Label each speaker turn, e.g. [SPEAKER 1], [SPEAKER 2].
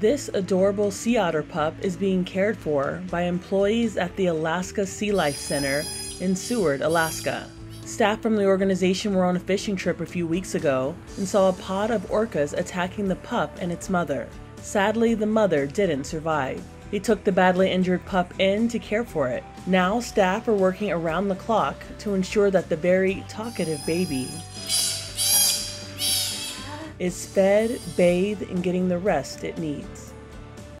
[SPEAKER 1] This adorable sea otter pup is being cared for by employees at the Alaska SeaLife Center in Seward, Alaska. Staff from the organization were on a fishing trip a few weeks ago and saw a pod of orcas attacking the pup and its mother. Sadly, the mother didn't survive. They took the badly injured pup in to care for it. Now, staff are working around the clock to ensure that the very talkative baby is fed, bathed, and getting the rest it needs.